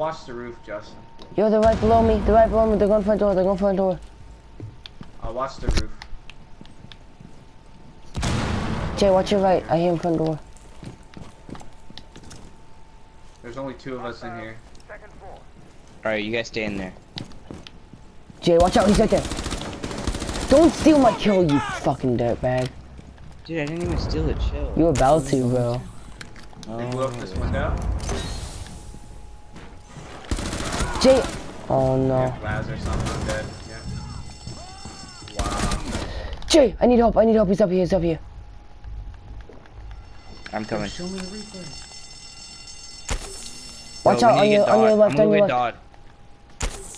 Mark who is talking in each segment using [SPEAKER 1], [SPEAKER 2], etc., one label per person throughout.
[SPEAKER 1] Watch the roof, Justin.
[SPEAKER 2] Yo, they're right below me. They're right below me. They're going front door. They're going front door.
[SPEAKER 1] I'll watch the roof.
[SPEAKER 2] Jay, watch your right. I hear him front door.
[SPEAKER 1] There's only two of us in here.
[SPEAKER 3] Alright, you guys stay in there.
[SPEAKER 2] Jay, watch out. He's right there. Don't steal my kill, you fucking dirtbag.
[SPEAKER 3] Dude, I didn't even steal it, chill.
[SPEAKER 2] You were about to, bro.
[SPEAKER 1] They blew up this window.
[SPEAKER 2] Jay. Oh no.
[SPEAKER 1] Laz or something. I'm dead. Yeah. Wow.
[SPEAKER 2] Jay, I need help. I need help. He's up here. He's up here.
[SPEAKER 3] I'm coming.
[SPEAKER 1] Show me the replay.
[SPEAKER 2] Watch
[SPEAKER 3] Yo,
[SPEAKER 2] out on your
[SPEAKER 3] get
[SPEAKER 2] on your left.
[SPEAKER 3] I'm
[SPEAKER 2] On your left.
[SPEAKER 3] Dodd.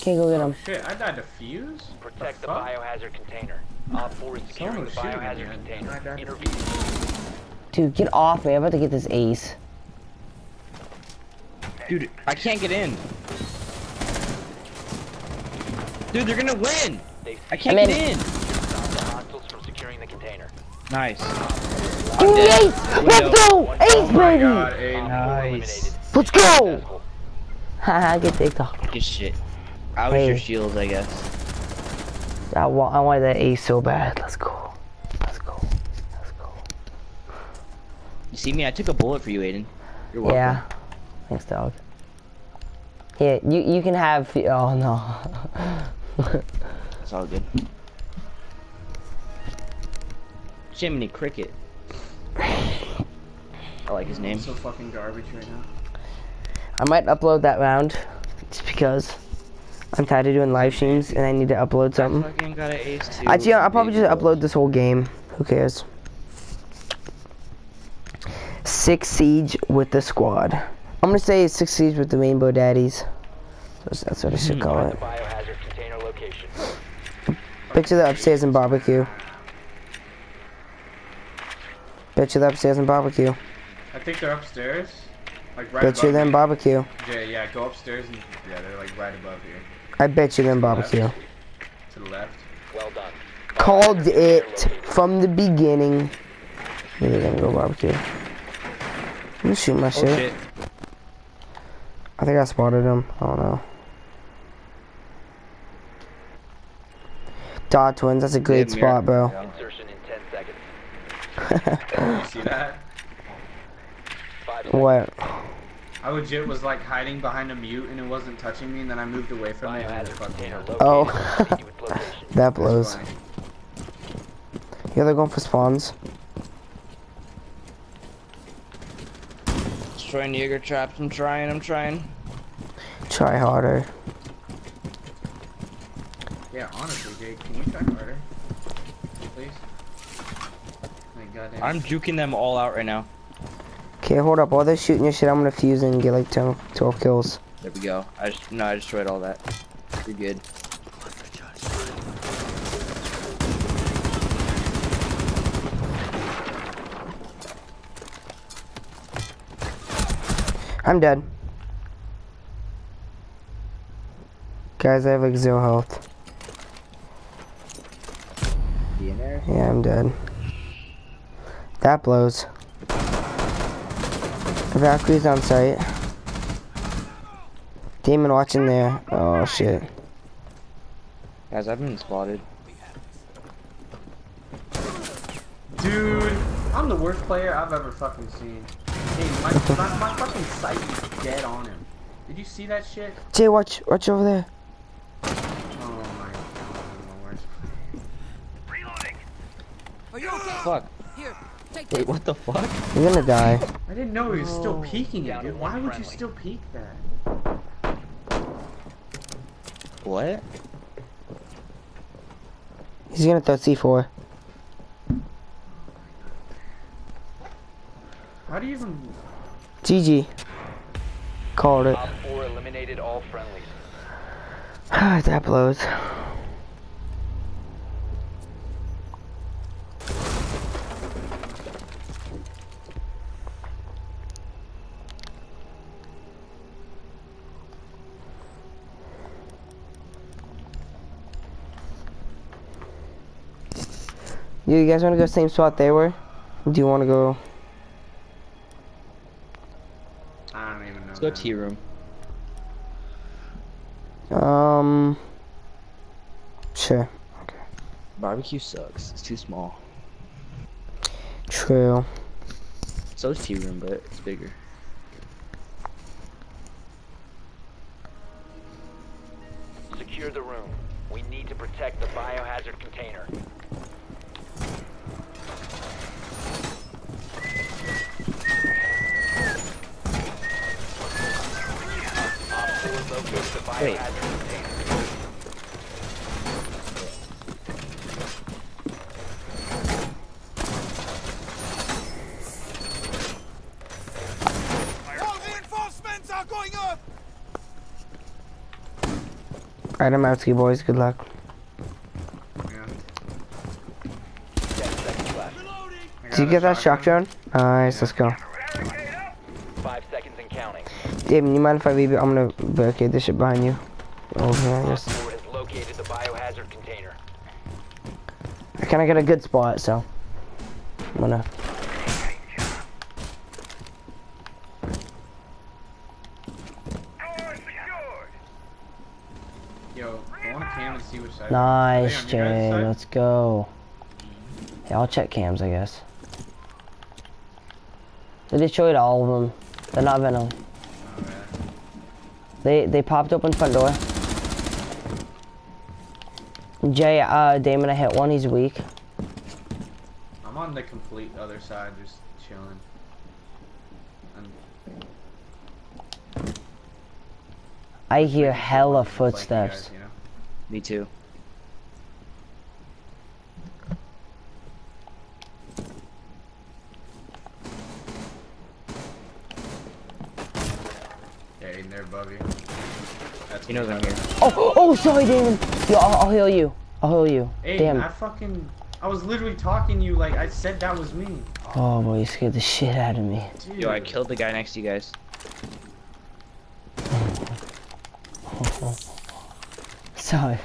[SPEAKER 2] Can't go get him.
[SPEAKER 1] Oh, shit, I died to Fuze?
[SPEAKER 4] Protect the,
[SPEAKER 1] the
[SPEAKER 4] biohazard container. Op 4 is securing
[SPEAKER 1] Someone
[SPEAKER 4] the
[SPEAKER 1] was shooting
[SPEAKER 4] biohazard
[SPEAKER 1] and
[SPEAKER 4] container.
[SPEAKER 1] I to
[SPEAKER 4] Intervene.
[SPEAKER 2] Dude, get off me. I'm about to get this ace.
[SPEAKER 3] Dude, I can't get in. Dude, they're gonna win! I can't
[SPEAKER 2] I'm
[SPEAKER 3] get
[SPEAKER 2] in.
[SPEAKER 3] in!
[SPEAKER 4] stopped the hostiles from securing the container.
[SPEAKER 3] Nice.
[SPEAKER 2] Give ace. Let's go.
[SPEAKER 4] Oh One
[SPEAKER 2] Ace,
[SPEAKER 1] Oh
[SPEAKER 2] baby.
[SPEAKER 1] god,
[SPEAKER 4] Op
[SPEAKER 1] Aiden.
[SPEAKER 4] 4
[SPEAKER 3] Nice.
[SPEAKER 2] Let's go.
[SPEAKER 4] Successful.
[SPEAKER 2] Haha, get TikTok.
[SPEAKER 3] Good shit. I was
[SPEAKER 2] Hey.
[SPEAKER 3] your shields, I guess.
[SPEAKER 2] I want, I wanted that ace so bad. Let's go. Let's go. Let's go.
[SPEAKER 3] You see me? I took a bullet for you, Aiden. You're welcome.
[SPEAKER 2] Yeah. Thanks, dog. Here, you you can have. Oh no.
[SPEAKER 3] It's all good. Jiminy Cricket. I like his name.
[SPEAKER 1] I'm so fucking garbage right now.
[SPEAKER 2] I might upload that round, just because I'm tired of doing live streams and I need to upload
[SPEAKER 3] I
[SPEAKER 2] something.
[SPEAKER 3] fucking got an ace too.
[SPEAKER 2] Actually, I'll probably just upload this whole game. Who cares? Six Siege with the squad. I'm gonna say Six Siege with the Rainbow Daddies. That's, that's what I should call
[SPEAKER 4] Find
[SPEAKER 2] it.
[SPEAKER 4] the biohazard container location.
[SPEAKER 2] Picture the upstairs and barbecue. Bet you the upstairs and barbecue.
[SPEAKER 1] I think they're upstairs. Like right
[SPEAKER 2] Bet you
[SPEAKER 1] above
[SPEAKER 2] them barbecue.
[SPEAKER 1] Jay, yeah, go upstairs and yeah, they're like right above here.
[SPEAKER 2] I bet you them barbecue.
[SPEAKER 1] To the left.
[SPEAKER 4] Well done.
[SPEAKER 2] Called it from the beginning. Maybe they're gonna go barbecue. I'm gonna shoot my
[SPEAKER 3] Oh
[SPEAKER 2] shit.
[SPEAKER 3] shit.
[SPEAKER 2] I think I spotted him. I don't know. Dot twins, that's a great
[SPEAKER 3] Yeah,
[SPEAKER 2] spot, bro.
[SPEAKER 3] Yeah.
[SPEAKER 4] Insertion in 10 seconds.
[SPEAKER 1] Oh, see that?
[SPEAKER 4] Five
[SPEAKER 2] what?
[SPEAKER 1] I legit was like hiding behind a mute and it wasn't touching me, and then I moved away from it and it
[SPEAKER 4] Biohazard
[SPEAKER 1] fucked me
[SPEAKER 4] container
[SPEAKER 1] up.
[SPEAKER 4] located.
[SPEAKER 2] Oh.
[SPEAKER 4] Proceed with location.
[SPEAKER 2] that blows. Yeah, they're going for spawns.
[SPEAKER 3] Destroying Jaeger traps. I'm trying. I'm trying.
[SPEAKER 2] Try harder.
[SPEAKER 1] Yeah, honestly, Jake, can you try harder? Please? Like, goddamn.
[SPEAKER 3] I'm juking them all out right now.
[SPEAKER 2] Okay, hold up. While they're shooting your shit, I'm gonna fuse and get like 10, 12 kills.
[SPEAKER 3] There we go. I just no, I destroyed all that. You're good.
[SPEAKER 2] I'm dead. Guys, I have like zero health.
[SPEAKER 3] Be in there.
[SPEAKER 2] Yeah, I'm dead. That blows. The Valkyrie's on site. Demon watching there. Oh shit.
[SPEAKER 3] Guys, I've been spotted.
[SPEAKER 1] Dude, I'm the worst player I've ever fucking seen. Hey, my, my, my fucking sight is dead on him. Did you see that shit?
[SPEAKER 2] Jay, watch, watch over there.
[SPEAKER 1] Oh my god, I'm the worst.
[SPEAKER 5] Are you okay?
[SPEAKER 3] Fuck.
[SPEAKER 5] Here,
[SPEAKER 3] Wait, what the fuck?
[SPEAKER 2] You're gonna die.
[SPEAKER 1] I didn't know he was still
[SPEAKER 2] Oh.
[SPEAKER 1] peeking it,
[SPEAKER 4] Down to
[SPEAKER 1] dude. Why would you still peek that?
[SPEAKER 3] What?
[SPEAKER 2] He's gonna throw C4.
[SPEAKER 1] How do you even...
[SPEAKER 2] GG. Called it.
[SPEAKER 4] Op 4 eliminated all friendlies.
[SPEAKER 2] that blows. You you guys want to go same spot they were? Do you want to go?
[SPEAKER 1] I don't even know.
[SPEAKER 3] Let's go
[SPEAKER 1] man.
[SPEAKER 3] T room.
[SPEAKER 2] Um. Sure. Okay.
[SPEAKER 3] Barbecue sucks. It's too small.
[SPEAKER 2] True.
[SPEAKER 3] So is tea room, but it's bigger.
[SPEAKER 4] Secure the room. We need to protect the biohazard container. Op 4 located the
[SPEAKER 3] Wait.
[SPEAKER 4] biohazard container.
[SPEAKER 5] More reinforcements are going up!
[SPEAKER 2] Alright, I'm out to you boys. Good luck.
[SPEAKER 1] Yeah.
[SPEAKER 4] 10 seconds left.
[SPEAKER 5] Reloading!
[SPEAKER 1] I
[SPEAKER 2] Did you get that shotgun? Nice, let's go.
[SPEAKER 4] 5 seconds and counting.
[SPEAKER 2] Damon, you mind if I leave it? I'm gonna barricade this shit behind you. Over here, I guess.
[SPEAKER 4] has located the biohazard container.
[SPEAKER 2] I kinda got a good spot, so. I'm gonna.
[SPEAKER 1] Yo, go on a cam and see which side.
[SPEAKER 2] Nice,
[SPEAKER 1] Are they on your guys'
[SPEAKER 2] Jay. Let's go. Yeah, I'll check cams, I guess. They destroyed all of them. They're not venom.
[SPEAKER 1] Oh.
[SPEAKER 2] They they popped open front door. Jay, uh, Damon, I hit one. He's weak.
[SPEAKER 1] I'm on the complete other side, just chilling. I'm
[SPEAKER 2] I hear hella footsteps.
[SPEAKER 1] guys, you know?
[SPEAKER 3] Me too.
[SPEAKER 1] Yeah, in there above you. That's
[SPEAKER 3] He knows I'm here.
[SPEAKER 2] Oh, oh, sorry, Damon. Yo, I'll, I'll heal you. I'll heal you.
[SPEAKER 1] Hey,
[SPEAKER 2] Damn.
[SPEAKER 1] I fucking. I was literally talking to you like I said that was me.
[SPEAKER 2] Oh boy, you scared the shit out of me.
[SPEAKER 1] Dude.
[SPEAKER 3] Yo, I killed the guy next to you guys.
[SPEAKER 2] Sorry.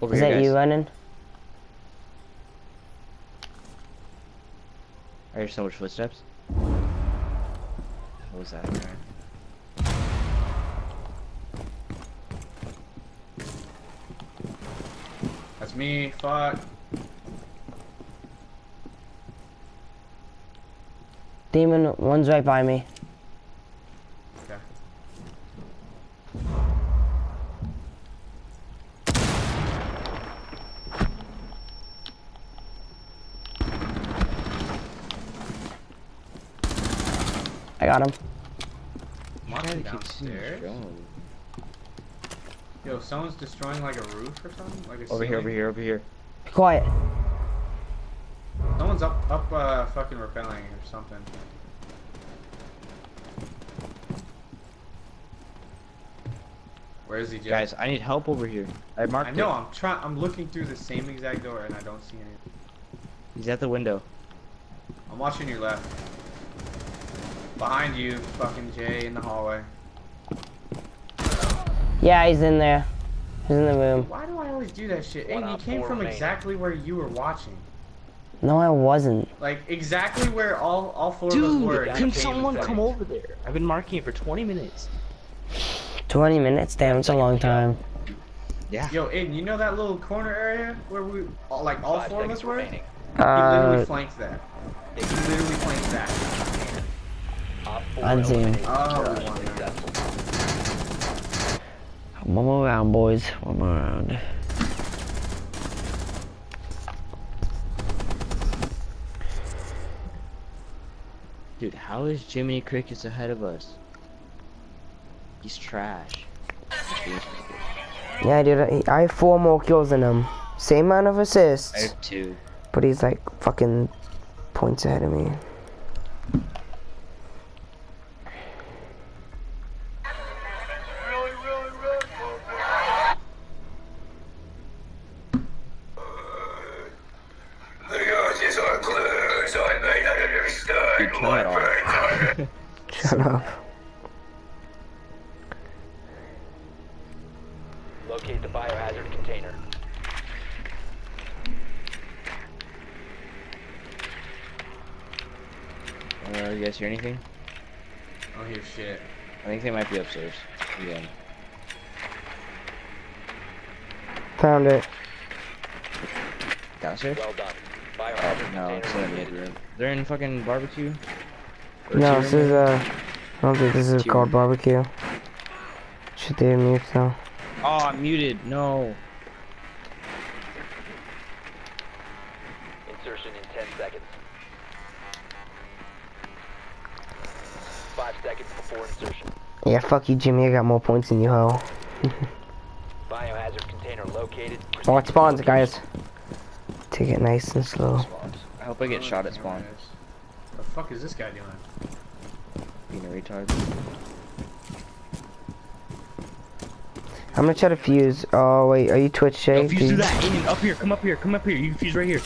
[SPEAKER 3] Over
[SPEAKER 2] Is
[SPEAKER 3] here,
[SPEAKER 2] that
[SPEAKER 3] guys.
[SPEAKER 2] you running?
[SPEAKER 3] I hear so much footsteps. What was that?
[SPEAKER 1] Okay. That's me. Fuck.
[SPEAKER 2] Demon, one's right by me.
[SPEAKER 1] Okay.
[SPEAKER 2] I got him.
[SPEAKER 1] Mark
[SPEAKER 3] Gotta
[SPEAKER 1] him
[SPEAKER 3] keep seeing
[SPEAKER 1] downstairs. Yo, someone's destroying like a roof or something. Like a
[SPEAKER 3] Over here, over here, over here.
[SPEAKER 2] Be quiet.
[SPEAKER 1] Someone's up, up, uh, fucking repelling or something. Where is he, Jay?
[SPEAKER 3] Guys, I need help over here. I marked
[SPEAKER 1] I know.
[SPEAKER 3] it.
[SPEAKER 1] I'm trying. I'm looking through the same exact door and I don't see anything.
[SPEAKER 3] He's at the window.
[SPEAKER 1] I'm watching your left. Behind you, fucking Jay, in the hallway.
[SPEAKER 2] Yeah, he's in there. He's in the room.
[SPEAKER 1] Why do I always do that shit? Hey,
[SPEAKER 4] One
[SPEAKER 1] you came from
[SPEAKER 4] remaining.
[SPEAKER 1] exactly where you were watching.
[SPEAKER 2] No, I wasn't.
[SPEAKER 1] Like exactly where all all four of us were.
[SPEAKER 3] Dude, can someone come over there? I've been marking it for 20 minutes.
[SPEAKER 2] 20 minutes? Damn, it's a long time.
[SPEAKER 3] Yeah.
[SPEAKER 1] Yo, Aiden, you know that little corner area where we, all, like all
[SPEAKER 4] Five
[SPEAKER 1] four of us were?
[SPEAKER 4] remaining.
[SPEAKER 1] He literally
[SPEAKER 2] Uh,
[SPEAKER 1] flanked that. He literally flanked that.
[SPEAKER 4] Op 4
[SPEAKER 2] I'd see him.
[SPEAKER 4] eliminated.
[SPEAKER 1] Oh,
[SPEAKER 4] Mission
[SPEAKER 1] we won that.
[SPEAKER 4] successful.
[SPEAKER 2] one more round, boys. One more round.
[SPEAKER 3] Dude, how is Jiminy Crickets ahead of us? He's trash.
[SPEAKER 2] Yeah, dude, I, I have four more kills than him. Same amount of assists.
[SPEAKER 3] I have two.
[SPEAKER 2] but he's like fucking points ahead of me.
[SPEAKER 4] Locate the biohazard container.
[SPEAKER 3] Uh, you guys hear anything?
[SPEAKER 1] I don't hear shit.
[SPEAKER 3] I think they might be upstairs. Again.
[SPEAKER 2] Found it.
[SPEAKER 3] Downstairs?
[SPEAKER 4] Well done.
[SPEAKER 3] Oh,
[SPEAKER 4] Biohazard
[SPEAKER 3] no, it's in the mid room. They're in fucking barbecue? Or
[SPEAKER 2] No, this
[SPEAKER 3] room?
[SPEAKER 2] is uh, I don't think this is
[SPEAKER 3] Two.
[SPEAKER 2] called barbecue. Should they mute though?
[SPEAKER 3] Oh, I'm muted. No.
[SPEAKER 4] Insertion in 10 seconds. Five seconds before insertion.
[SPEAKER 2] Yeah, fuck you, Jimmy. I got more points than you, ho.
[SPEAKER 4] Biohazard container located.
[SPEAKER 2] Oh, it spawns, guys. Take it nice and slow.
[SPEAKER 3] I hope I get shot at spawn.
[SPEAKER 1] What The fuck is this guy doing?
[SPEAKER 3] Being a retard.
[SPEAKER 2] I'm gonna try to fuse. Oh wait, are you Twitch Shay?
[SPEAKER 3] No, fuse do that. Aiden, up here. Come up here. Come up here. You can fuse right here.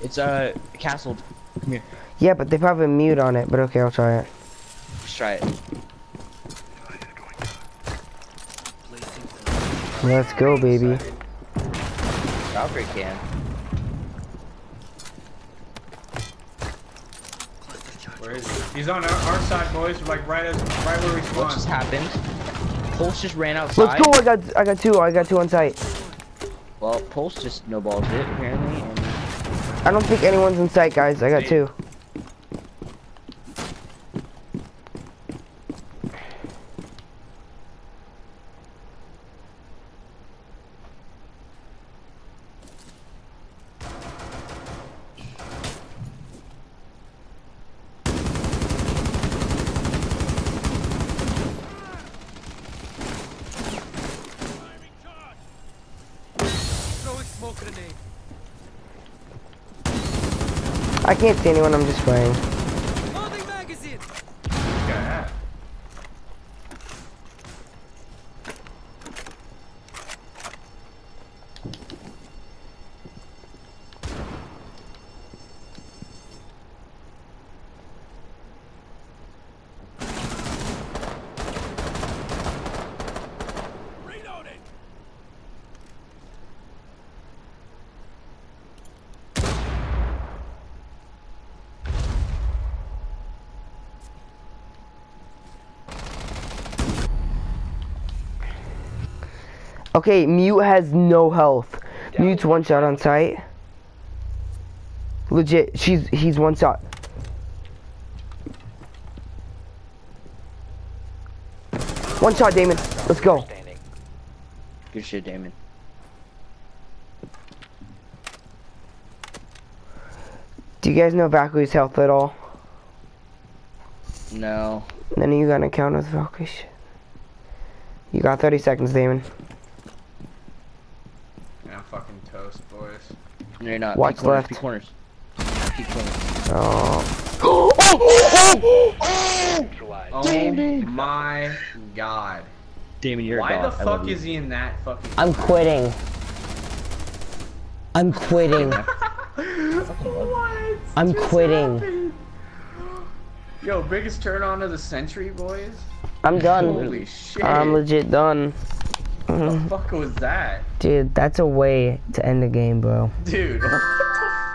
[SPEAKER 3] It's uh castled. Come here.
[SPEAKER 2] Yeah, but they probably mute on it. But okay, I'll try it.
[SPEAKER 3] Let's try it.
[SPEAKER 2] Let's go, baby.
[SPEAKER 3] Valkyrie can.
[SPEAKER 1] Where is he? He's on our, our side, boys. Like right as right where we
[SPEAKER 3] What just happened? Pulse just ran outside.
[SPEAKER 2] Let's go. I got, I got two. I got two on site.
[SPEAKER 3] Well, Pulse just snowballs it apparently, and
[SPEAKER 2] I don't think anyone's in sight, guys. I got two. I can't see anyone. I'm just playing.
[SPEAKER 5] Loading magazine.
[SPEAKER 1] This guy at?
[SPEAKER 5] Reloading.
[SPEAKER 2] Okay, mute has no health. Mute's one shot on sight. Legit, she's he's one shot. One shot, Damon. Let's go.
[SPEAKER 3] Good shit, Damon.
[SPEAKER 2] Do you guys know Valkyrie's health at all?
[SPEAKER 3] No.
[SPEAKER 2] None of you got an account with Valkyrie. You got 30 seconds, Damon.
[SPEAKER 1] Yeah, I'm fucking toast, boys.
[SPEAKER 3] No, you're not.
[SPEAKER 2] Watch
[SPEAKER 3] Peek corners,
[SPEAKER 2] left.
[SPEAKER 3] Peek corners. Peek corners.
[SPEAKER 2] Oh.
[SPEAKER 4] Neutralized.
[SPEAKER 1] Oh Oh! Oh! Oh! my god.
[SPEAKER 3] Damon, you're
[SPEAKER 1] Why
[SPEAKER 3] a
[SPEAKER 1] the
[SPEAKER 3] god. I love
[SPEAKER 1] fuck
[SPEAKER 3] you.
[SPEAKER 1] is he in that fucking
[SPEAKER 2] I'm quitting. I'm quitting.
[SPEAKER 1] What?
[SPEAKER 2] I'm
[SPEAKER 1] just
[SPEAKER 2] quitting.
[SPEAKER 1] happened? Yo, biggest turn on of the century, boys.
[SPEAKER 2] I'm done.
[SPEAKER 1] Holy shit.
[SPEAKER 2] I'm legit done.
[SPEAKER 1] What the mm-hmm. fuck was that?
[SPEAKER 2] Dude, that's a way to end the game, bro.
[SPEAKER 1] Dude,